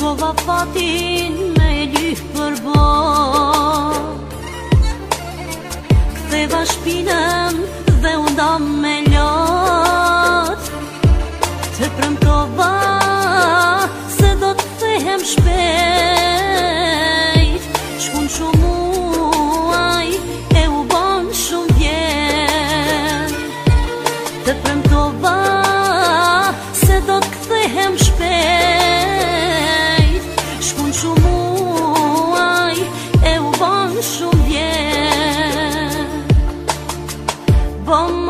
shkova fatin me gjyh për bo Ktheva shpinën dhe undam me lot Të premtova se do të thehem shpejt Shkun shumë uaj e u bon shumë vjen Të premtova se do të thehem shpejt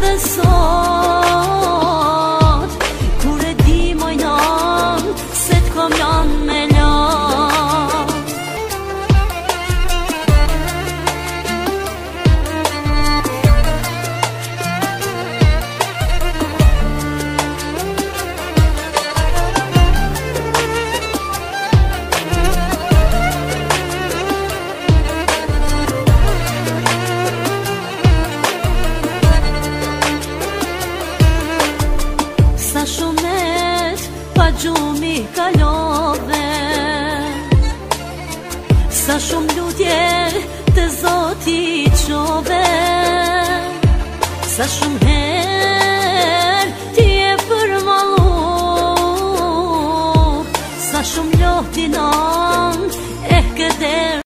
the song. gjumi kalove Sa shumë lutje të zoti qove Sa shumë herë